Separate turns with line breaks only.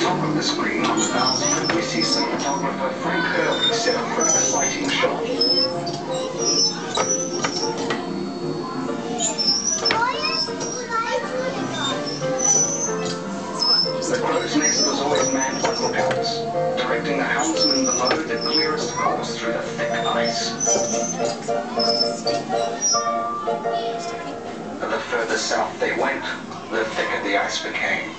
top of the screen on the bows, we see cinematographer Frank Hurley set up for an exciting shot. The crow's nest was always manned by lookouts, directing the helmsman below the clearest course through the thick ice. The further south they went, the thicker the ice became.